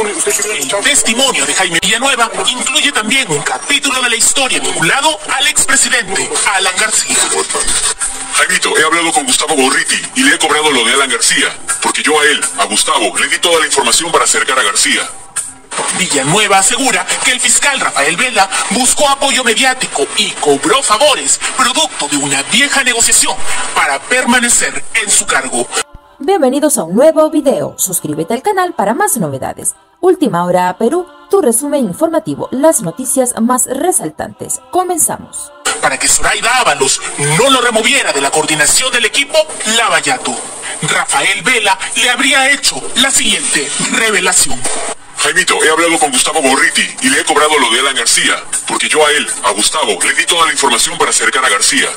El testimonio de Jaime Villanueva incluye también un capítulo de la historia vinculado al expresidente Alan García. Jaimito, he hablado con Gustavo Gorriti y le he cobrado lo de Alan García, porque yo a él, a Gustavo, le di toda la información para acercar a García. Villanueva asegura que el fiscal Rafael Vela buscó apoyo mediático y cobró favores, producto de una vieja negociación, para permanecer en su cargo. Bienvenidos a un nuevo video. Suscríbete al canal para más novedades. Última hora Perú, tu resumen informativo, las noticias más resaltantes. Comenzamos. Para que Zoraida Ábalos no lo removiera de la coordinación del equipo Lavallato, Rafael Vela le habría hecho la siguiente revelación. Jaimito, he hablado con Gustavo Borriti y le he cobrado lo de Alan García, porque yo a él, a Gustavo, le di toda la información para acercar a García.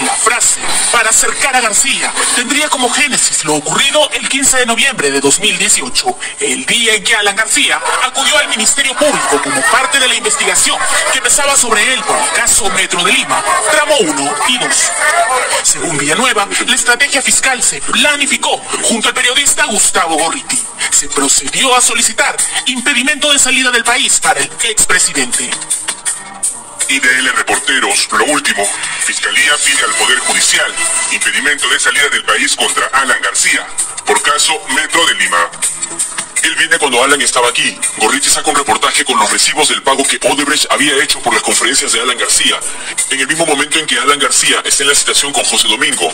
La frase para acercar a García tendría como génesis lo ocurrido el 15 de noviembre de 2018, el día en que Alan García acudió al Ministerio Público como parte de la investigación que pesaba sobre él por el caso Metro de Lima, tramo 1 y 2. Según Villanueva, la estrategia fiscal se planificó junto al periodista Gustavo Gorriti. Se procedió a solicitar impedimento de salida del país para el expresidente. IDL Reporteros, lo último, Fiscalía pide al Poder Judicial impedimento de salida del país contra Alan García, por caso Metro de Lima. Cuando Alan estaba aquí. Gorriti saca un reportaje con los recibos del pago que Odebrecht había hecho por las conferencias de Alan García, en el mismo momento en que Alan García está en la citación con José Domingo.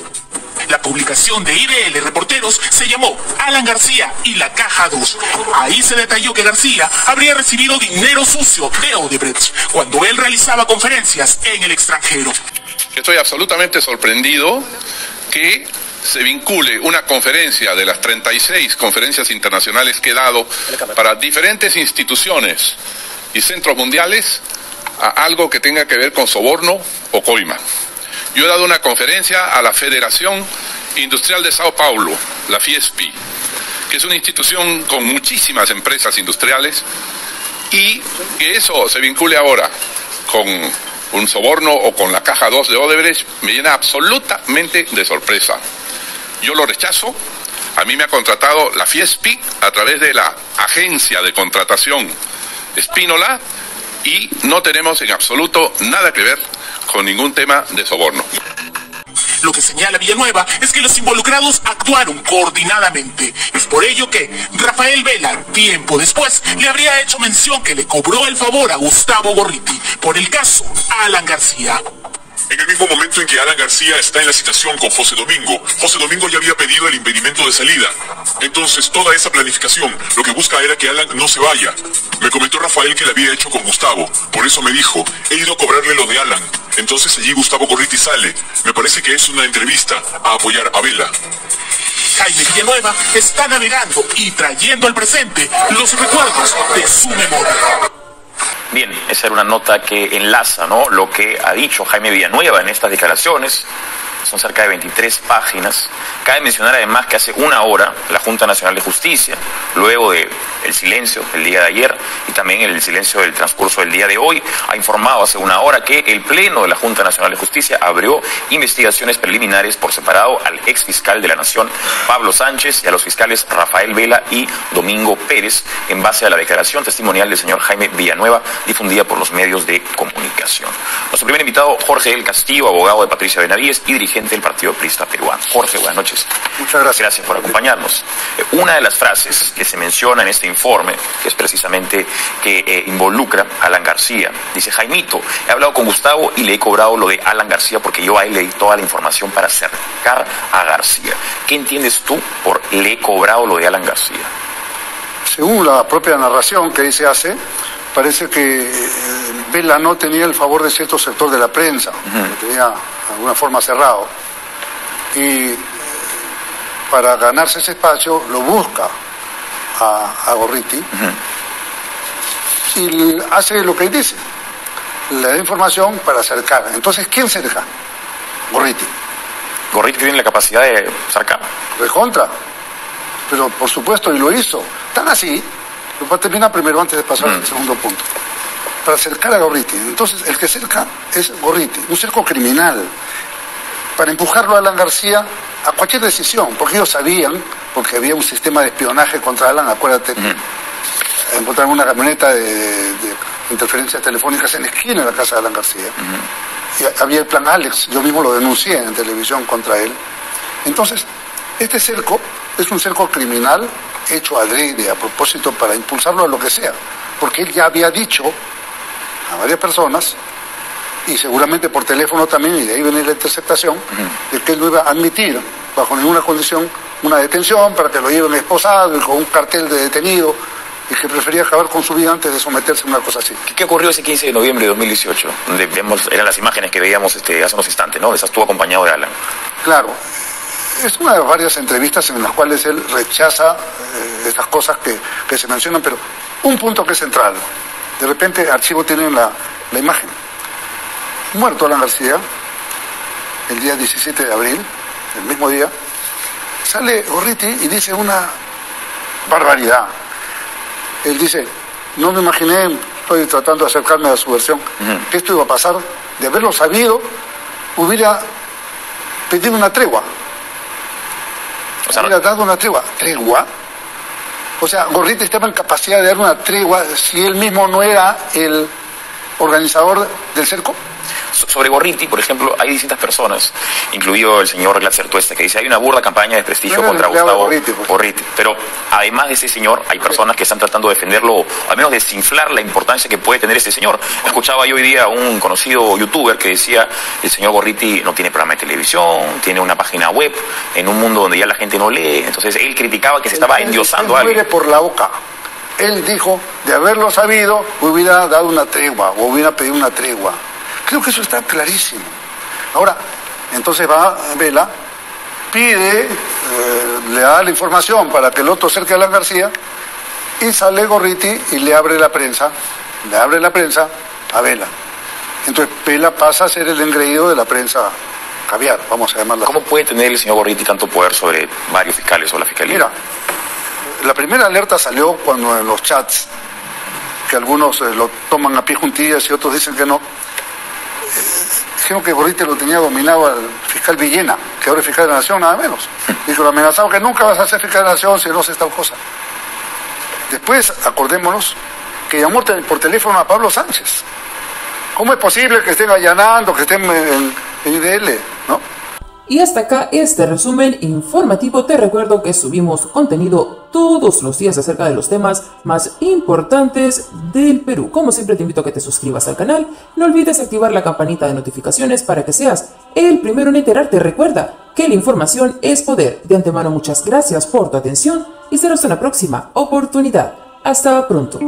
La publicación de IDL Reporteros se llamó Alan García y la Caja 2. Ahí se detalló que García habría recibido dinero sucio de Odebrecht cuando él realizaba conferencias en el extranjero. Estoy absolutamente sorprendido que se vincule una conferencia de las 36 conferencias internacionales que he dado para diferentes instituciones y centros mundiales a algo que tenga que ver con soborno o coima. Yo he dado una conferencia a la Federación Industrial de Sao Paulo, la FIESPI, que es una institución con muchísimas empresas industriales, y que eso se vincule ahora con un soborno o con la caja 2 de Odebrecht me llena absolutamente de sorpresa. Yo lo rechazo. A mí me ha contratado la FIESPI a través de la agencia de contratación Espínola y no tenemos en absoluto nada que ver con ningún tema de soborno. Lo que señala Villanueva es que los involucrados actuaron coordinadamente. Es por ello que Rafael Vela, tiempo después, le habría hecho mención que le cobró el favor a Gustavo Gorriti por el caso Alan García. En el mismo momento en que Alan García está en la citación con José Domingo, José Domingo ya había pedido el impedimento de salida. Entonces, toda esa planificación lo que busca era que Alan no se vaya. Me comentó Rafael que le había hecho con Gustavo. Por eso me dijo, he ido a cobrarle lo de Alan. Entonces allí Gustavo Gorriti sale. Me parece que es una entrevista a apoyar a Vela. Jaime Villanueva está navegando y trayendo al presente los recuerdos de su memoria. Bien, esa era una nota que enlaza ¿no? lo que ha dicho Jaime Villanueva en estas declaraciones. Son cerca de 23 páginas. Cabe mencionar además que hace una hora la Junta Nacional de Justicia, luego del el silencio del día de ayer y también el silencio del transcurso del día de hoy, ha informado hace una hora que el Pleno de la Junta Nacional de Justicia abrió investigaciones preliminares por separado al ex fiscal de la Nación, Pablo Sánchez, y a los fiscales Rafael Vela y Domingo Pérez, en base a la declaración testimonial del señor Jaime Villanueva, difundida por los medios de comunicación. Nuestro primer invitado, Jorge El Castillo, abogado de Patricia Benavides y dirigente del Partido Prista Peruano. Jorge, buenas noches. Muchas gracias. Gracias por acompañarnos. Eh, Una de las frases que se menciona en este informe, que es precisamente que eh, involucra a Alan García, dice Jaimito, he hablado con Gustavo y le he cobrado lo de Alan García porque yo a él le di toda la información para acercar a García. ¿Qué entiendes tú por le he cobrado lo de Alan García? Según la propia narración que ahí se hace, parece que eh, Vela no tenía el favor de cierto sector de la prensa, lo tenía de alguna forma cerrado. Y eh, para ganarse ese espacio lo busca a, a Gorriti y hace lo que él dice, le da información para acercar. Entonces, ¿quién cerca? Gorriti. Gorriti tiene la capacidad de acercar. de contra. Pero por supuesto, y lo hizo. Tan así, lo voy a terminar primero antes de pasar al segundo punto. Para acercar a Gorriti. Entonces, el que cerca es Gorriti, un cerco criminal. Para empujarlo a Alan García a cualquier decisión, porque ellos sabían, porque había un sistema de espionaje contra Alan, acuérdate, encontraron una camioneta de, interferencias telefónicas en la esquina de la casa de Alan García. y había el plan Alex, yo mismo lo denuncié en televisión contra él. Entonces, este cerco es un cerco criminal hecho adrede a propósito para impulsarlo a lo que sea, porque él ya había dicho a varias personas y seguramente por teléfono también, y de ahí viene la interceptación, de que él no iba a admitir bajo ninguna condición una detención para que lo lleven esposado y con un cartel de detenido y que prefería acabar con su vida antes de someterse a una cosa así. ¿Qué, ocurrió ese 15 de noviembre de 2018? Donde vemos, eran las imágenes que veíamos este, hace unos instantes, ¿no? Esas estuvo acompañado de Alan. Claro. Es una de varias entrevistas en las cuales él rechaza eh, estas cosas que, que, se mencionan, pero un punto que es central. De repente, Archivo tiene la, la imagen. Muerto Alan García, el día 17 de abril, el mismo día, sale Gorriti y dice una barbaridad. Él dice, no me imaginé, estoy tratando de acercarme a su versión, que esto iba a pasar, de haberlo sabido, hubiera pedido una tregua. O sea, hubiera dado una tregua. ¿Tregua? O sea, Gorriti estaba en capacidad de dar una tregua si él mismo no era el organizador del cerco sobre Gorriti, por ejemplo, hay distintas personas, incluido el señor Glatzer Tueste, que dice hay una burda campaña de prestigio contra Gustavo pues. Gorriti, Pero además de ese señor, hay personas que están tratando de defenderlo, o al menos desinflar la importancia que puede tener ese señor. Escuchaba yo hoy día a un conocido youtuber que decía el señor Gorriti no tiene programa de televisión, tiene una página web, en un mundo donde ya la gente no lee. Entonces él criticaba que se estaba endiosando a alguien. por la boca él dijo, de haberlo sabido, hubiera dado una tregua o hubiera pedido una tregua. Creo que eso está clarísimo. Ahora, entonces va Vela, pide, eh, le da la información para que el otro cerque a Alan García y sale Gorriti y le abre la prensa, le abre la prensa a Vela. Entonces Vela pasa a ser el engreído de la prensa caviar, vamos a llamarla. ¿Cómo puede tener el señor Gorriti tanto poder sobre varios fiscales o la fiscalía? Mira, la primera alerta salió cuando en los chats, que algunos eh, lo toman a pie juntillas y otros dicen que no, dijeron que Gorriti lo tenía dominado al fiscal Villena, que ahora es fiscal de la Nación, nada menos. Dijo, lo amenazado que nunca vas a ser fiscal de la Nación si no haces tal cosa. Después, acordémonos, que llamó por teléfono a Pablo Sánchez. ¿Cómo es posible que estén allanando, que estén en, en IDL? ¿no? Y hasta acá este resumen informativo. Te recuerdo que subimos contenido todos los días acerca de los temas más importantes del Perú. Como siempre te invito a que te suscribas al canal. No olvides activar la campanita de notificaciones para que seas el primero en enterarte. Recuerda que la información es poder. De antemano muchas gracias por tu atención y será hasta la próxima oportunidad. Hasta pronto.